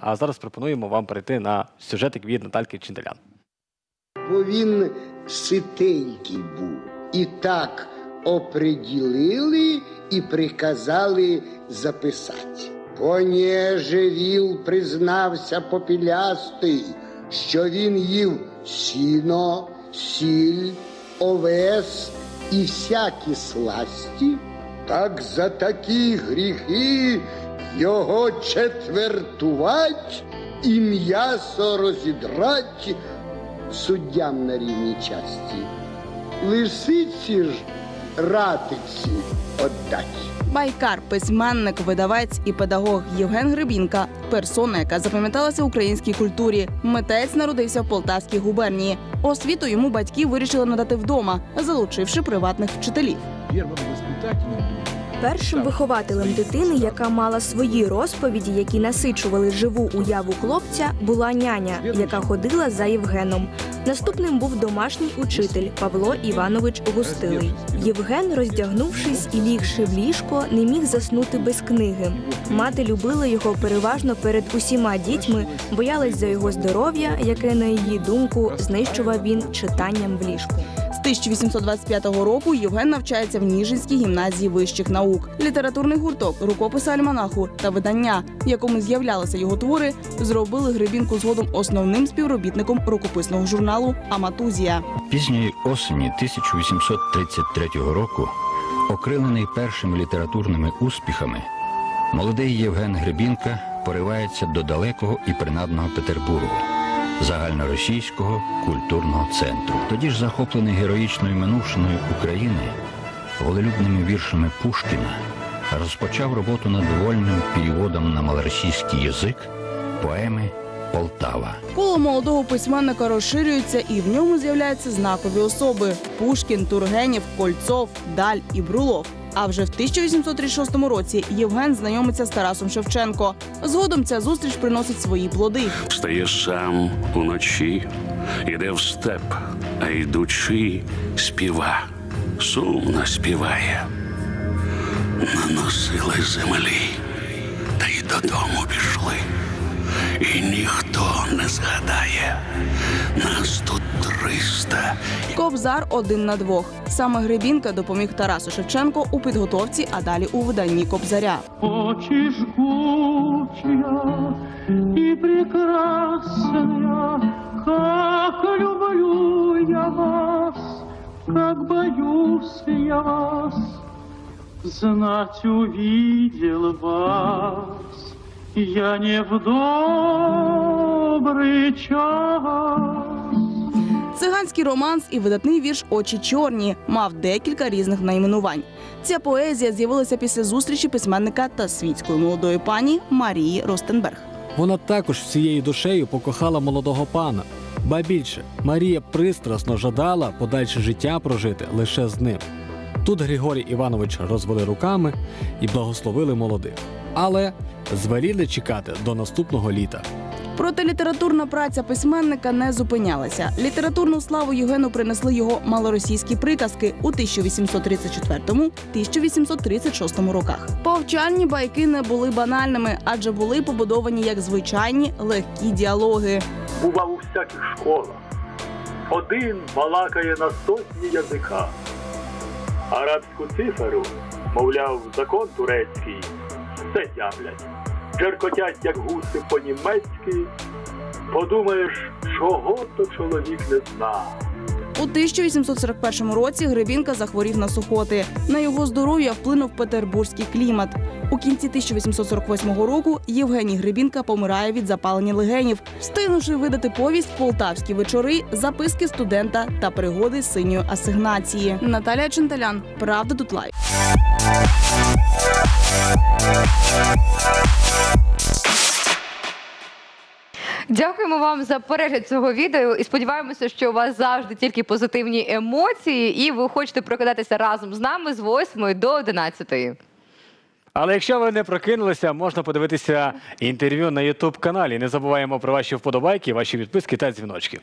А зараз пропонуємо вам перейти на сюжетик від Натальки Чиндалян. бо він ситенький був. І так оприділили і приказали записати. Понеже віл признався попілястий, що він їв сіно, сіль, овес і всякі сласті, так за такі гріхи його четвертувать і м'ясо розідрать суддям на рівній часті. Лисиці ж ратиці отдать. Байкар, письменник, видавець і педагог Євген Гребінка персона, яка запам'яталася українській культурі. Митець народився в Полтавській губернії. Освіту йому батьки вирішили надати вдома, залучивши приватних вчителів. первым воспитателем Першим вихователем дитини, яка мала свої розповіді, які насичували живу уяву хлопця, була няня, яка ходила за Євгеном. Наступним був домашній учитель Павло Іванович Густилий. Євген, роздягнувшись і лігши в ліжко, не міг заснути без книги. Мати любила його переважно перед усіма дітьми, боялась за його здоров'я, яке, на її думку, знищував він читанням в ліжку. З 1825 року Євген навчається в Ніжинській гімназії вищих наук. Літературний гурток, рукописи альманаху та видання, в якому з'являлися його твори, зробили Гребінку згодом основним співробітником рукописного журналу Аматузія. Пізньої осені 1833 року, окрилений першими літературними успіхами, молодий Євген Гребінка поривається до далекого і принадного Петербургу, загальноросійського культурного центру. Тоді ж захоплений героїчною минувшиною України, волелюбними віршами Пушкіна, розпочав роботу над вольним переводом на малоросійський язик поеми Полтава. Коло молодого письменника розширюється, і в ньому з'являються знакові особи: Пушкін, Тургенєв, Кольцов, Даль і Брулов. А вже в 1836 році Євген знайомиться з Тарасом Шевченко. Згодом ця зустріч приносить свої плоди. Встає сам уночі, іде в степ, а йдучи, співа, сумно співає. Наносили землі, та й додому пішли. І ніхто не згадає. Нас тут триста. Кобзар один на двох. Саме Гребінка допоміг Тарасу Шевченко у підготовці, а далі у виданні Кобзаря. Очень жгучая и прекрасная, как люблю я вас, как боюсь я вас, знать увидел вас я не в добрый час. Циганський романс і видатний вірш Очі чорні мав декілька різних найменувань. Ця поезія з'явилася після зустрічі письменника та світської молодої пані Марії Ростенберг. Вона також всією душею покохала молодого пана. Ба більше, Марія пристрасно жадала подальше життя прожити лише з ним. Тут Григорій Іванович розвели руками і благословили молодих, але звеліли чекати до наступного літа. Проте літературна праця письменника не зупинялася. Літературну славу Євгену принесли його малоросійські приказки у 1834-1836 роках. Повчальні байки не були банальними, адже були побудовані як звичайні легкі діалоги. бував у всяких школах. Один балакає на сотні язика. Арабську циферу, мовляв, закон турецький, все тямлять. Джеркотять, як гуси по-німецьки. Подумаєш, чого то чоловік не знав. У 1841 році Гребінка захворів на сухоти. На його здоров'я вплинув петербурзький клімат. У кінці 1848 року Євгеній Гребінка помирає від запалення легенів, встигнувши видати повість Полтавські вечори, записки студента та пригоди синьої асигнації. Наталія Ченталян, Правда тут live. Дякуємо вам за перегляд цього відео і сподіваємося, що у вас завжди тільки позитивні емоції, і ви хочете прокидатися разом з нами з 8 до 11. Але якщо ви не прокинулися, можна подивитися інтерв'ю на youtube каналі. Не забуваємо про ваші вподобайки, ваші підписки та дзвіночки.